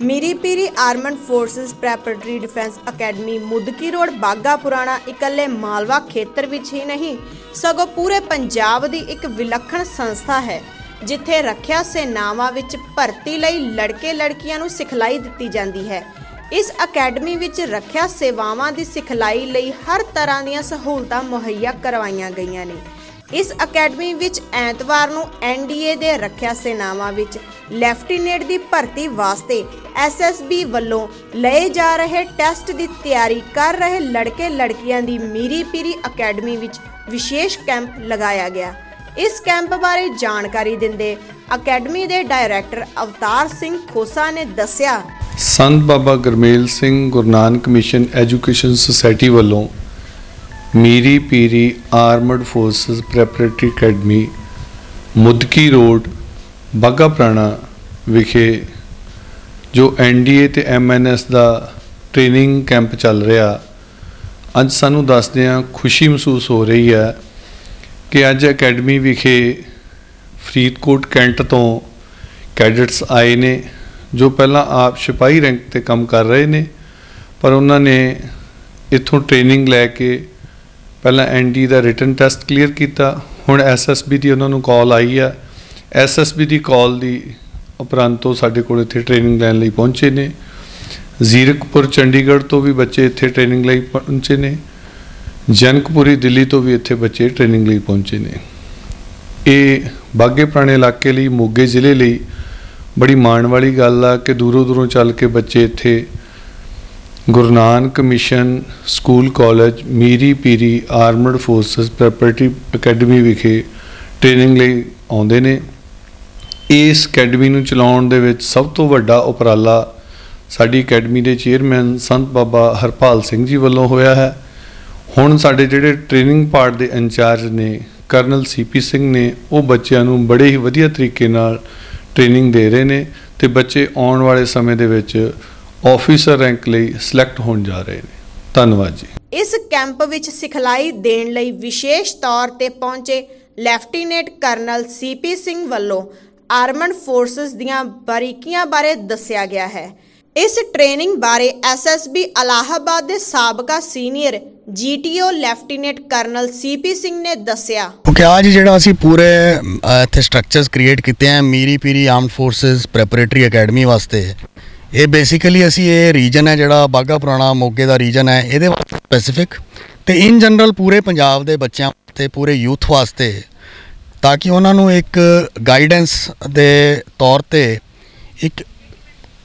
Miri Piri armed forces preparatory defence academy Mudki road Baga Purana, ਇਕੱਲੇ ਮਾਲਵਾ ਖੇਤਰ ਵਿੱਚ ਹੀ ਨਹੀਂ, ਸਗੋਂ ਪੂਰੇ ਪੰਜਾਬ ਦੀ ਇੱਕ ਵਿਲੱਖਣ ਸੰਸਥਾ ਹੈ, ਜਿੱਥੇ ਰੱਖਿਆ ਸੈਨਾਵਾਂ ਵਿੱਚ ਭਰਤੀ ਲਈ ਲੜਕੇ ਲੜਕੀਆਂ ਨੂੰ ਸਿਖਲਾਈ ਦਿੱਤੀ ਜਾਂਦੀ ਹੈ। ਇਸ ਅਕੈਡਮੀ ਵਿੱਚ ਰੱਖਿਆ ਸੇਵਾਵਾਂ ਦੀ ਸਿਖਲਾਈ ਲਈ ਹਰ ਤਰ੍ਹਾਂ ਦੀਆਂ ਸਹੂਲਤਾਂ ਮੁਹੱਈਆ ਕਰਵਾਈਆਂ ਗਈਆਂ ਨੇ। ਇਸ ਅਕੈਡਮੀ ਵਿੱਚ ਐਤਵਾਰ ਨੂੰ ਐਨਡੀਏ ਦੇ ਰੱਖਿਆ ਸੈਨਾਵਾਂ ਵਿੱਚ ਲੈਫਟੀਨੈਂਟ ਦੀ ਭਰਤੀ ਵਾਸਤੇ ਐਸਐਸਬੀ ਵੱਲੋਂ ਲਏ ਜਾ ਰਹੇ ਟੈਸਟ ਦੀ ਤਿਆਰੀ ਕਰ ਰਹੇ ਲੜਕੇ ਲੜਕੀਆਂ ਦੀ ਮੀਰੀ ਪੀਰੀ ਅਕੈਡਮੀ ਵਿੱਚ ਵਿਸ਼ੇਸ਼ ਕੈਂਪ ਲਗਾਇਆ ਗਿਆ। ਇਸ ਕੈਂਪ ਬਾਰੇ ਜਾਣਕਾਰੀ ਦਿੰਦੇ ਅਕੈਡਮੀ ਦੇ ਡਾਇਰੈਕਟਰ ਅਵਤਾਰ ਸਿੰਘ ਖੋਸਾ ਨੇ ਦੱਸਿਆ। ਸੰਤ ਬਾਬਾ ਗਰਮੇਲ ਸਿੰਘ ਗੁਰੂ ਨਾਨਕ ਐਜੂਕੇਸ਼ਨ ਸੁਸਾਇਟੀ ਵੱਲੋਂ Miri Piri armed forces preparatory academy Mudki road Baga Purana ਵਿਖੇ ਜੋ ਐਨਡੀਏ ਤੇ ਐਮਐਨਐਸ ਦਾ ਟ੍ਰੇਨਿੰਗ ਕੈਂਪ ਚੱਲ ਰਿਹਾ ਅੱਜ ਸਾਨੂੰ ਦੱਸਦਿਆਂ ਖੁਸ਼ੀ ਮਹਿਸੂਸ ਹੋ ਰਹੀ ਹੈ ਕਿ ਅੱਜ ਅਕੈਡਮੀ ਵਿਖੇ ਫਰੀਦਕੋਟ ਕੈਂਟ ਤੋਂ ਕੈਡਟਸ ਆਏ ਨੇ ਜੋ ਪਹਿਲਾਂ ਆਪ ਸਿਪਾਹੀ ਰੈਂਕ ਤੇ ਕੰਮ ਕਰ ਰਹੇ ਨੇ ਪਰ ਉਹਨਾਂ ਨੇ ਇੱਥੋਂ ਟ੍ਰੇਨਿੰਗ ਲੈ ਕੇ ਪਹਿਲਾਂ ਐਨਡੀ ਦਾ ਰਿਟਨ ਟੈਸਟ ਕਲੀਅਰ ਕੀਤਾ, ਹੁਣ ਐਸਐਸਬੀ ਦੀ ਉਹਨਾਂ ਨੂੰ ਕਾਲ ਆਈ ਹੈ ਐਸਐਸਬੀ ਦੀ ਕਾਲ ਦੀ ਉਪਰੰਤ ਉਹ ਸਾਡੇ ਕੋਲ ਇੱਥੇ ਟ੍ਰੇਨਿੰਗ ਲੈਣ ਲਈ ਪਹੁੰਚੇ ਨੇ। ਜ਼ੀਰਕਪੁਰ, ਚੰਡੀਗੜ੍ਹ ਤੋਂ ਵੀ ਬੱਚੇ ਇੱਥੇ ਟ੍ਰੇਨਿੰਗ ਲਈ ਪਹੁੰਚੇ ਨੇ। ਜਨਕਪੁਰੀ, ਦਿੱਲੀ ਤੋਂ ਵੀ ਇੱਥੇ ਬੱਚੇ ਟ੍ਰੇਨਿੰਗ ਲਈ ਪਹੁੰਚੇ ਨੇ। ਇਹ ਬਾਗੇ ਪੁਰਾਣੇ ਇਲਾਕੇ ਲਈ, ਮੋਗੇ ਜ਼ਿਲ੍ਹੇ ਲਈ ਬੜੀ ਮਾਣ ਵਾਲੀ ਗੱਲ ਆ ਕਿ ਦੂਰੋਂ ਦੂਰੋਂ ਚੱਲ ਕੇ ਬੱਚੇ ਇੱਥੇ Guru Nanak mission school college Miri Piri armed forces preparatory academy ਵਿਖੇ ਟ੍ਰੇਨਿੰਗ ਲਈ ਆਉਂਦੇ ਨੇ। ਇਸ ਅਕੈਡਮੀ ਨੂੰ ਚਲਾਉਣ ਦੇ ਵਿੱਚ ਸਭ ਤੋਂ ਵੱਡਾ ਉਪਰਾਲਾ ਸਾਡੀ ਅਕੈਡਮੀ ਦੇ ਚੇਅਰਮੈਨ ਸੰਤ ਬਾਬਾ ਹਰਪਾਲ ਸਿੰਘ ਜੀ ਵੱਲੋਂ ਹੋਇਆ ਹੈ। ਹੁਣ ਸਾਡੇ ਜਿਹੜੇ ਟ੍ਰੇਨਿੰਗ ਪਾਰਟ ਦੇ ਇੰਚਾਰਜ ਨੇ, ਕਰਨਲ ਸੀਪੀ ਸਿੰਘ ਨੇ, ਉਹ ਬੱਚਿਆਂ ਨੂੰ ਬੜੇ ਹੀ ਵਧੀਆ ਤਰੀਕੇ ਨਾਲ ਟ੍ਰੇਨਿੰਗ ਦੇ ਰਹੇ ਨੇ ਤੇ ਬੱਚੇ ਆਉਣ ਵਾਲੇ ਸਮੇਂ ਦੇ ਵਿੱਚ ਆਫੀਸਰ ਰੈਂਕ ਲਈ ਸਿਲੈਕਟ ਹੋਣ ਜਾ ਰਹੇ ਨੇ। ਧੰਨਵਾਦ ਜੀ। ਇਸ ਕੈਂਪ ਵਿੱਚ ਸਿਖਲਾਈ ਦੇਣ ਲਈ ਵਿਸ਼ੇਸ਼ ਤੌਰ ਤੇ ਪਹੁੰਚੇ ਲੈਫਟੀਨੈਂਟ ਕਰਨਲ ਸੀਪੀ ਸਿੰਘ ਵੱਲੋਂ ਆਰਮਡ ਫੋਰਸਸ ਦੀਆਂ ਬਾਰੀਕੀਆਂ ਬਾਰੇ ਦੱਸਿਆ ਗਿਆ ਹੈ। ਇਸ ਟ੍ਰੇਨਿੰਗ ਬਾਰੇ ਐਸਐਸਬੀ ਅਲਾਹਾਬਾਦ ਦੇ ਸਾਬਕਾ senior GTO lieutenant colonel CP Singh ਨੇ ਦੱਸਿਆ। ਕਿਉਂਕਿ ਅੱਜ ਜਿਹੜਾ ਅਸੀਂ ਪੂਰੇ ਇੱਥੇ ਸਟਰਕਚਰਸ ਕ੍ਰੀਏਟ ਕੀਤੇ ਆ Miri Piri armed forces preparatory academy ਵਾਸਤੇ। ਇਹ ਬੇਸਿਕਲੀ ਅਸੀਂ ਇਹ ਰੀਜਨ ਹੈ ਜਿਹੜਾ ਬਾਗਾ ਪੁਰਾਣਾ ਮੋਗੇ ਦਾ ਰੀਜਨ ਹੈ, ਇਹਦੇ ਵਾਸਤੇ ਸਪੈਸੀਫਿਕ ਤੇ ਇਨ ਜਨਰਲ ਪੂਰੇ ਪੰਜਾਬ ਦੇ ਬੱਚਿਆਂ ਤੇ ਪੂਰੇ ਯੂਥ ਵਾਸਤੇ ਤਾਂ ਕਿ ਉਹਨਾਂ ਨੂੰ ਇੱਕ ਗਾਈਡੈਂਸ ਦੇ ਤੌਰ ਤੇ ਇੱਕ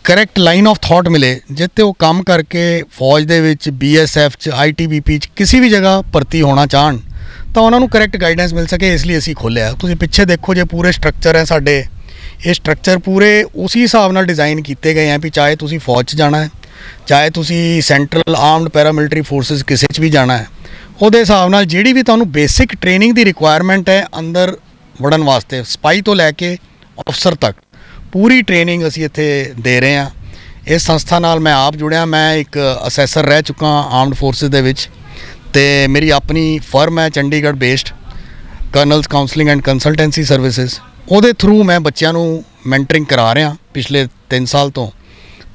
ਕਰੈਕਟ ਲਾਈਨ ਆਫ ਥਾਟ ਮਿਲੇ ਜਿੱਤੇ ਉਹ ਕੰਮ ਕਰਕੇ ਫੌਜ ਦੇ ਵਿੱਚ ਬੀਐਸਐਫ ਚ ਆਈਟੀਬੀਪੀ ਚ ਕਿਸੇ ਵੀ ਜਗ੍ਹਾ ਭਰਤੀ ਹੋਣਾ ਚਾਹਣ ਤਾਂ ਉਹਨਾਂ ਨੂੰ ਕਰੈਕਟ ਗਾਈਡੈਂਸ ਮਿਲ ਸਕੇ, ਇਸ ਲਈ ਅਸੀਂ ਖੋਲ੍ਹਿਆ। ਤੁਸੀਂ ਪਿੱਛੇ ਦੇਖੋ ਜੇ ਪੂਰੇ ਸਟਰਕਚਰ ਹੈ ਸਾਡੇ ਇਹ ਸਟਰਕਚਰ ਪੂਰੇ ਉਸੇ ਹਿਸਾਬ ਨਾਲ ਡਿਜ਼ਾਈਨ ਕੀਤੇ ਗਏ ਆ ਵੀ ਚਾਹੇ ਤੁਸੀਂ ਫੌਜ 'ਚ ਜਾਣਾ ਹੈ, ਚਾਹੇ ਤੁਸੀਂ ਸੈਂਟਰਲ ਆਰਮਡ ਪੈਰਾਮਿਲਟਰੀ ਫੋਰਸਸ ਕਿਸੇ 'ਚ ਵੀ ਜਾਣਾ ਹੈ, ਉਹਦੇ ਹਿਸਾਬ ਨਾਲ ਜਿਹੜੀ ਵੀ ਤੁਹਾਨੂੰ ਬੇਸਿਕ ਟ੍ਰੇਨਿੰਗ ਦੀ ਰਿਕੁਆਇਰਮੈਂਟ ਹੈ ਅੰਦਰ ਵੜਨ ਵਾਸਤੇ ਸਪਾਈ ਤੋਂ ਲੈ ਕੇ ਅਫਸਰ ਤੱਕ, ਪੂਰੀ ਟ੍ਰੇਨਿੰਗ ਅਸੀਂ ਇੱਥੇ ਦੇ ਰਹੇ ਹਾਂ। ਇਸ ਸੰਸਥਾ ਨਾਲ ਮੈਂ ਆਪ ਜੁੜਿਆ, ਮੈਂ ਇੱਕ ਅਸੈਸਰ ਰਹਿ ਚੁੱਕਾ ਆਰਮਡ ਫੋਰਸਸ ਦੇ ਵਿੱਚ ਤੇ ਮੇਰੀ ਆਪਣੀ ਫਰਮ ਹੈ Chandigarh based colonels counselling and consultancy services ਉਹਦੇ ਥਰੂ ਮੈਂ ਬੱਚਿਆਂ ਨੂੰ ਮੈਂਟਰਿੰਗ ਕਰਾ ਰਿਹਾ ਪਿਛਲੇ 3 ਸਾਲ ਤੋਂ।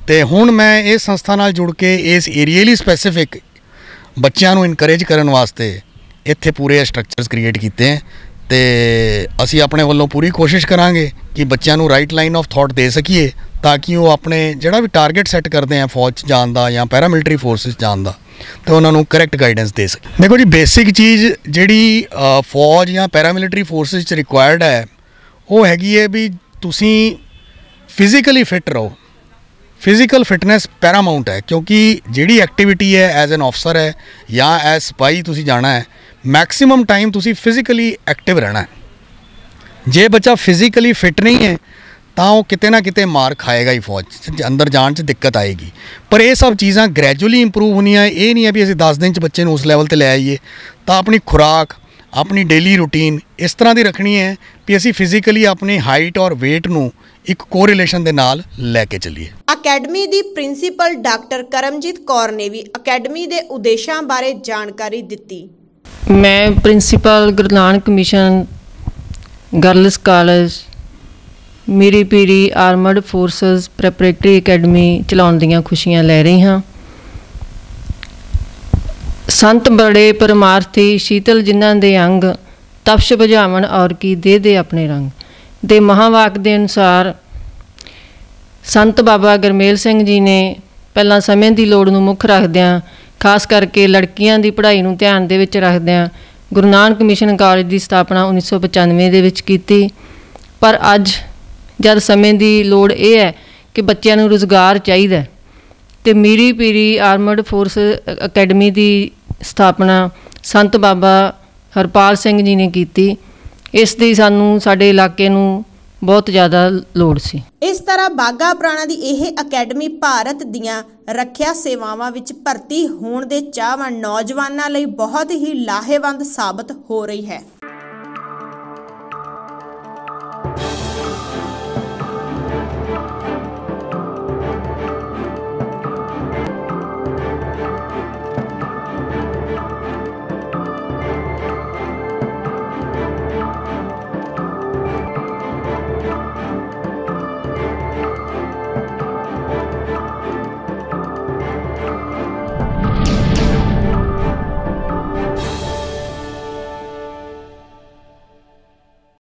ਤੇ ਹੁਣ ਮੈਂ ਇਸ ਸੰਸਥਾ ਨਾਲ ਜੁੜ ਕੇ ਇਸ ਏਰੀਆ ਲਈ ਸਪੈਸੀਫਿਕ ਬੱਚਿਆਂ ਨੂੰ ਇਨਕਰੇਜ ਕਰਨ ਵਾਸਤੇ ਇੱਥੇ ਪੂਰੇ ਸਟਰਕਚਰਸ ਕ੍ਰੀਏਟ ਕੀਤੇ ਹੈ। ਤੇ ਅਸੀਂ ਆਪਣੇ ਵੱਲੋਂ ਪੂਰੀ ਕੋਸ਼ਿਸ਼ ਕਰਾਂਗੇ ਕਿ ਬੱਚਿਆਂ ਨੂੰ ਰਾਈਟ ਲਾਈਨ ਆਫ ਥਾਟ ਦੇ ਸਕੀਏ ਤਾਂ ਕਿ ਉਹ ਆਪਣੇ ਜਿਹੜਾ ਵੀ ਟਾਰਗੇਟ ਸੈੱਟ ਕਰਦੇ ਆ ਫੌਜ 'ਚ ਜਾਣ ਦਾ ਜਾਂ ਪੈਰਾਮਿਲਟਰੀ ਫੋਰਸਸ ਜਾਣ ਦਾ, ਤੇ ਉਹਨਾਂ ਨੂੰ ਕਰੈਕਟ ਗਾਈਡੈਂਸ ਦੇ ਸਕੇ ਦੇਖੋ ਜੀ ਬੇਸਿਕ ਚੀਜ਼ ਜਿਹੜੀ ਫੌਜ ਜਾਂ ਪੈਰਾਮਿਲਟਰੀ ਫੋਰਸਸ 'ਚ ਰਿਕੁਆਇਰਡ ਹੈ ਉਹ ਹੈਗੀ ਹੈ ਵੀ ਤੁਸੀਂ ਫਿਜ਼ੀਕਲੀ ਫਿਟ ਰਹੋ। ਫਿਜ਼ੀਕਲ ਫਿਟਨੈਸ ਪੈਰਾਮਾਉਂਟ ਹੈ, ਕਿਉਂਕਿ ਜਿਹੜੀ ਐਕਟੀਵਿਟੀ ਹੈ ਐਜ਼ ਐਨ ਆਫਸਰ ਹੈ ਜਾਂ ਐਜ਼ ਸਿਪਾਹੀ ਤੁਸੀਂ ਜਾਣਾ ਹੈ ਮੈਕਸਿਮਮ ਟਾਈਮ ਤੁਸੀਂ ਫਿਜ਼ੀਕਲੀ ਐਕਟਿਵ ਰਹਿਣਾ ਹੈ। ਜੇ ਬੱਚਾ ਫਿਜ਼ੀਕਲੀ ਫਿਟ ਨਹੀਂ ਹੈ, ਤਾਂ ਉਹ ਕਿਤੇ ਨਾ ਕਿਤੇ ਮਾਰ ਖਾਏਗਾ ਹੀ ਫੌਜ 'ਚ ਅੰਦਰ ਜਾਣ 'ਚ ਦਿੱਕਤ ਆਏਗੀ। ਪਰ ਇਹ ਸਭ ਚੀਜ਼ਾਂ ਗ੍ਰੈਜੂਅਲੀ ਇੰਪਰੂਵ ਹੋਣੀਆਂ ਇਹ ਨਹੀਂ ਹੈ ਵੀ ਅਸੀਂ 10 ਦਿਨ 'ਚ ਬੱਚੇ ਨੂੰ ਉਸ ਲੈਵਲ ਤੇ ਲੈ ਆਈਏ, ਤਾਂ ਆਪਣੀ ਖੁਰਾਕ ਆਪਣੀ ਡੇਲੀ ਰੂਟੀਨ ਇਸ ਤਰ੍ਹਾਂ ਦੀ ਰੱਖਣੀ ਹੈ ਵੀ ਅਸੀਂ ਫਿਜ਼ੀਕਲੀ ਆਪਣੀ ਹਾਈਟ ਔਰ weight ਨੂੰ ਇੱਕ ਕੋਰਿਲੇਸ਼ਨ ਦੇ ਨਾਲ ਲੈ ਕੇ ਚੱਲੀਏ। ਅਕੈਡਮੀ ਦੀ ਪ੍ਰਿੰਸੀਪਲ ਡਾਕਟਰ ਕਰਮਜੀਤ ਕੌਰ ਨੇ ਵੀ ਅਕੈਡਮੀ ਦੇ ਉਦੇਸ਼ਾਂ ਬਾਰੇ ਜਾਣਕਾਰੀ ਦਿੱਤੀ। ਮੈਂ principal Guru Nanak mission girls college Miri Piri armed forces preparatory academy ਚਲਾਉਣ ਦੀਆਂ ਖੁਸ਼ੀਆਂ ਲੈ ਰਹੀ ਹਾਂ। ਸੰਤ ਬੜੇ ਪਰਮਾਰਥੀ ਸ਼ੀਤਲ ਜਿਨ੍ਹਾਂ ਦੇ ਅੰਗ ਤਪਸ਼ ਬੁਝਾਵਣ ਔਰ ਕੀ ਦੇ ਦੇ ਆਪਣੇ ਰੰਗ। ਦੇ ਮਹਾਵਾਕ ਦੇ ਅਨੁਸਾਰ ਸੰਤ ਬਾਬਾ ਗਰਮੇਲ ਸਿੰਘ ਜੀ ਨੇ ਪਹਿਲਾਂ ਸਮੇਂ ਦੀ ਲੋੜ ਨੂੰ ਮੁੱਖ ਰੱਖਦਿਆਂ ਖਾਸ ਕਰਕੇ ਲੜਕੀਆਂ ਦੀ ਪੜ੍ਹਾਈ ਨੂੰ ਧਿਆਨ ਦੇ ਵਿੱਚ ਰੱਖਦਿਆਂ ਗੁਰੂ ਨਾਨਕ ਮਿਸ਼ਨ ਕਾਲਜ ਦੀ ਸਥਾਪਨਾ 1995 ਦੇ ਵਿੱਚ ਕੀਤੀ। ਪਰ ਅੱਜ ਜਦ ਸਮੇਂ ਦੀ ਲੋੜ ਇਹ ਹੈ ਕਿ ਬੱਚਿਆਂ ਨੂੰ ਰੋਜ਼ਗਾਰ ਚਾਹੀਦਾ ਹੈ, ਤੇ Miri Piri armed force academy ਦੀ ਸਥਾਪਨਾ ਸੰਤ ਬਾਬਾ ਹਰਪਾਲ ਸਿੰਘ ਜੀ ਨੇ ਕੀਤੀ। ਇਸ ਦੀ ਸਾਨੂੰ, ਸਾਡੇ ਇਲਾਕੇ ਨੂੰ ਬਹੁਤ ਜ਼ਿਆਦਾ ਲੋੜ ਸੀ। ਇਸ ਤਰ੍ਹਾਂ ਬਾਗਾ ਪੁਰਾਣਾ ਦੀ ਇਹ ਅਕੈਡਮੀ ਭਾਰਤ ਦੀਆਂ ਰੱਖਿਆ ਸੇਵਾਵਾਂ ਵਿੱਚ ਭਰਤੀ ਹੋਣ ਦੇ ਚਾਹਵਾਨ ਨੌਜਵਾਨਾਂ ਲਈ ਬਹੁਤ ਹੀ ਲਾਹੇਵੰਦ ਸਾਬਤ ਹੋ ਰਹੀ ਹੈ।